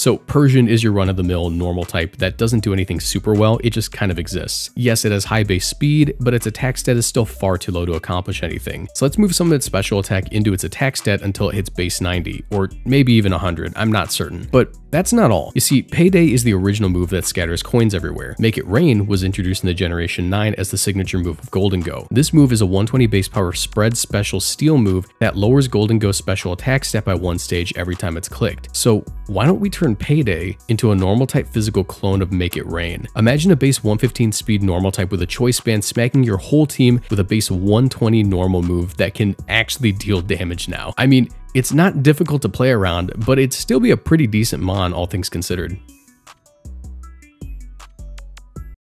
So Persian is your run-of-the-mill normal type that doesn't do anything super well, it just kind of exists. Yes, it has high base speed, but its attack stat is still far too low to accomplish anything. So let's move some of its special attack into its attack stat until it hits base 90, or maybe even 100, I'm not certain. But that's not all. You see, Payday is the original move that scatters coins everywhere. Make It Rain was introduced in the Generation 9 as the signature move of Gholdengo. This move is a 120 base power spread special steel move that lowers Gholdengo's special attack stat by one stage every time it's clicked. So why don't we turn Payday into a normal type physical clone of Make It Rain? Imagine a base 115 speed normal type with a choice band smacking your whole team with a base 120 normal move that can actually deal damage now. I mean, it's not difficult to play around, but it'd still be a pretty decent mon all things considered.